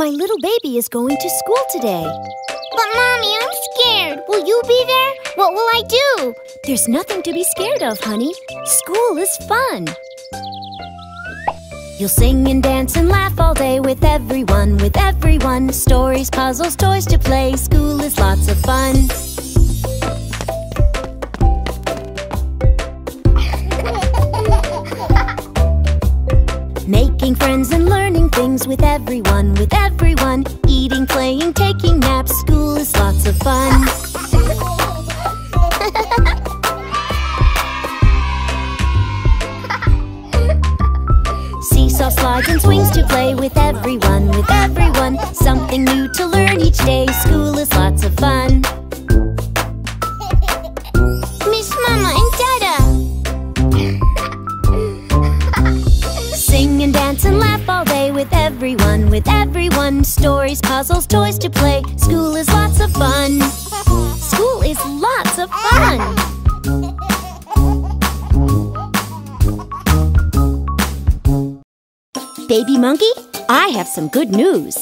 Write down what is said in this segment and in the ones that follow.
My little baby is going to school today. But, Mommy, I'm scared. Will you be there? What will I do? There's nothing to be scared of, honey. School is fun. You'll sing and dance and laugh all day with everyone, with everyone. Stories, puzzles, toys to play. School is lots of fun. Making friends and learning things with everyone, with everyone. Eating, playing, taking naps. School is lots of fun. Seesaw slides and swings to play with everyone, with everyone. Something new to learn each day. School is lots of fun. With everyone, with everyone. Stories, puzzles, toys to play. School is lots of fun. School is lots of fun. Baby monkey, I have some good news.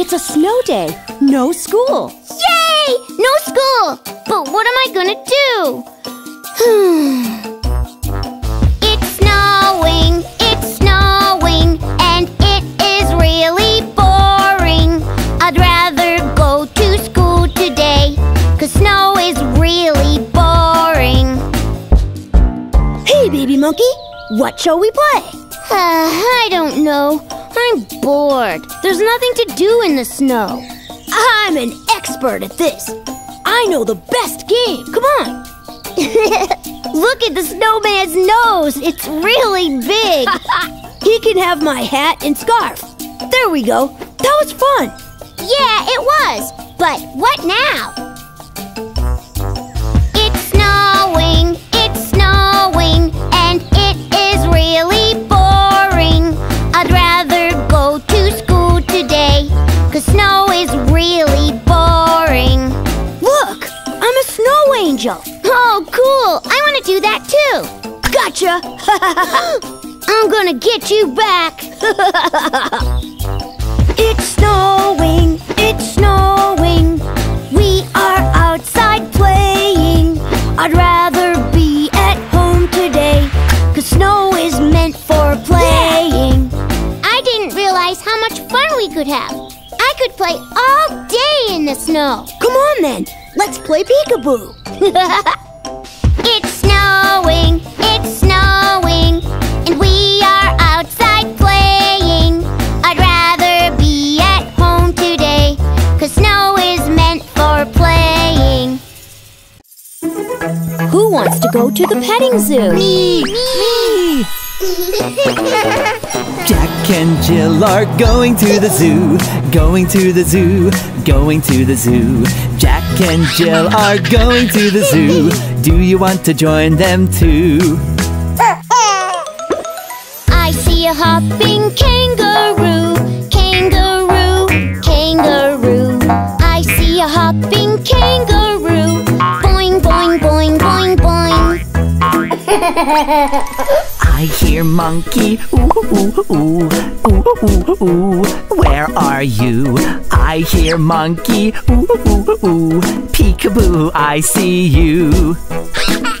It's a snow day, no school. Yay! No school! But what am I gonna do? Hmm. Shall we play? Uh, I don't know. I'm bored. There's nothing to do in the snow. I'm an expert at this. I know the best game. Come on. Look at the snowman's nose. It's really big. He can have my hat and scarf. There we go. That was fun. yeah, it was. But what now? I'm gonna get you back. it's snowing. It's snowing. We are outside playing. I'd rather be at home today. Cause snow is meant for playing. I didn't realize how much fun we could have. I could play all day in the snow. Come on then. Let's play peekaboo. to go to the petting zoo? Me, me. Jack and Jill are going to the zoo, going to the zoo, going to the zoo. Jack and Jill are going to the zoo. Do you want to join them too? I see a hopping kangaroo, kangaroo, kangaroo. I see a hopping kangaroo. I hear monkey, ooh, ooh, ooh, ooh, ooh, ooh. Where are you? I hear monkey, ooh, ooh, ooh. Peekaboo, I see you.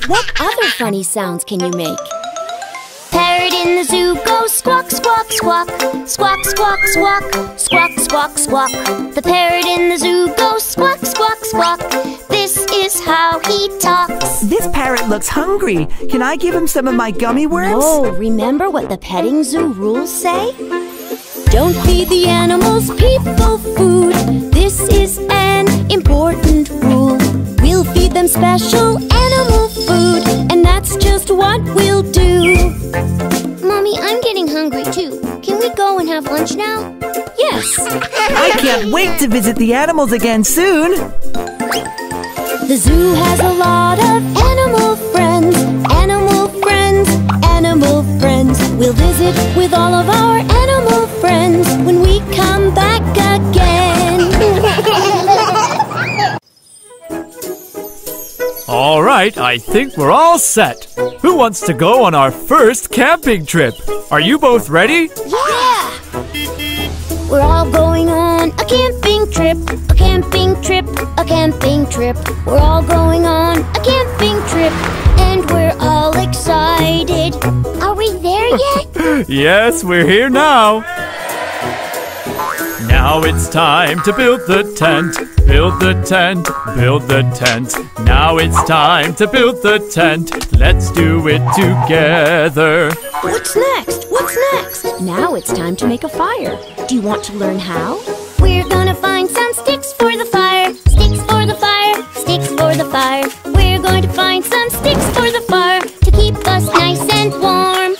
What other funny sounds can you make? Parrot in the zoo goes squawk, squawk, squawk, squawk, squawk, squawk, squawk, squawk, squawk. The parrot in the zoo goes squawk, squawk, squawk. This is how he talks. This parrot looks hungry. Can I give him some of my gummy worms? Oh, remember what the petting zoo rules say? Don't feed the animals people food. This is an important rule. We'll feed them special animal food, and that's just what we'll do. Mommy, I'm getting hungry too. Can we go and have lunch now? Yes, I can't wait to visit the animals again soon. The zoo has a lot of animal friends. Animal friends, animal friends. We'll visit with all of our animal friends when we come back again. All right, I think we're all set. Who wants to go on our first camping trip? Are you both ready? Yeah! We're all going on a camping trip, a camping trip, a camping trip. We're all going on a camping trip, and we're all excited. Are we there yet? Yes, we're here now. Now it's time to build the tent. Build the tent, build the tent. Now it's time to build the tent. Let's do it together. What's next? What's next? Now it's time to make a fire. Do you want to learn how? We're gonna find some sticks for the fire. Sticks for the fire. Sticks for the fire. We're going to find some sticks for the fire to keep us nice and warm.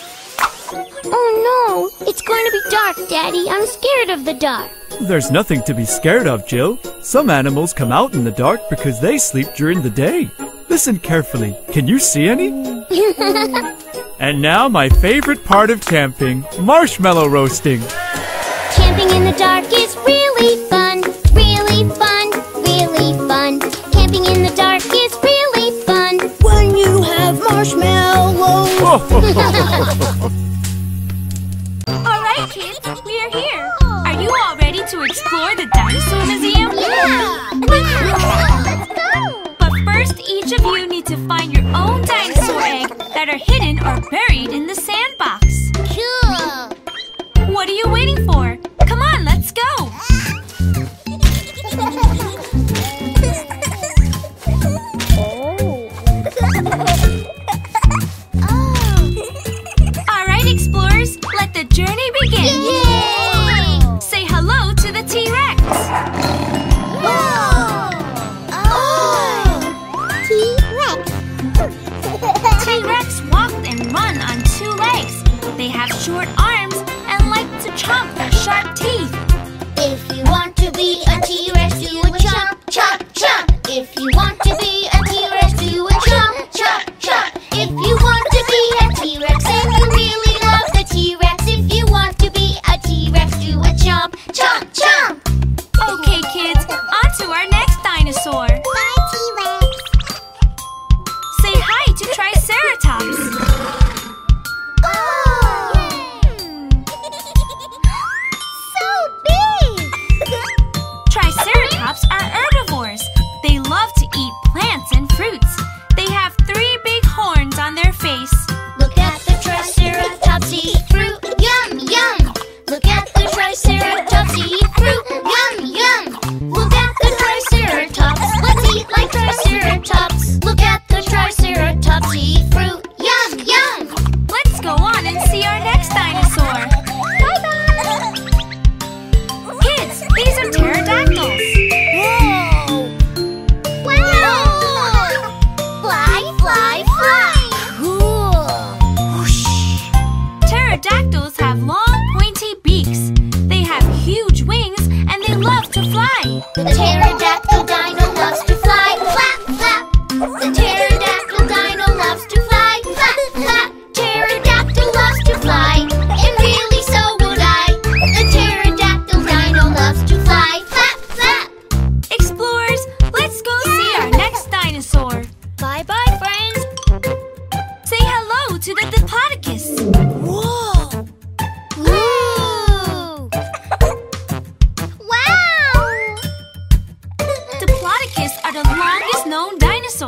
Oh no, it's going to be dark, Daddy. I'm scared of the dark. There's nothing to be scared of, Jill. Some animals come out in the dark because they sleep during the day. Listen carefully. Can you see any? and now, my favorite part of camping marshmallow roasting. Camping in the dark is really fun. Really fun. Really fun. Camping in the dark is really fun. When you have marshmallows. explore the dinosaur museum? Let's go! But first, each of you need to find your own dinosaur egg that are hidden or buried in the If you want to be a T-Rex, do a chomp, chomp, chomp. If you want to be a The pterodactyl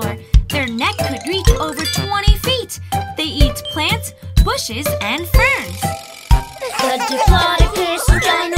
dinosaur. Their neck could reach over 20 feet. They eat plants, bushes, and ferns. The Diplodocus dino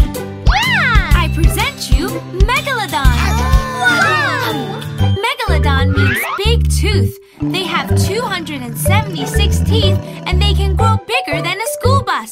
Megalodon! Wow! Megalodon means big tooth. They have 276 teeth and they can grow bigger than a school bus.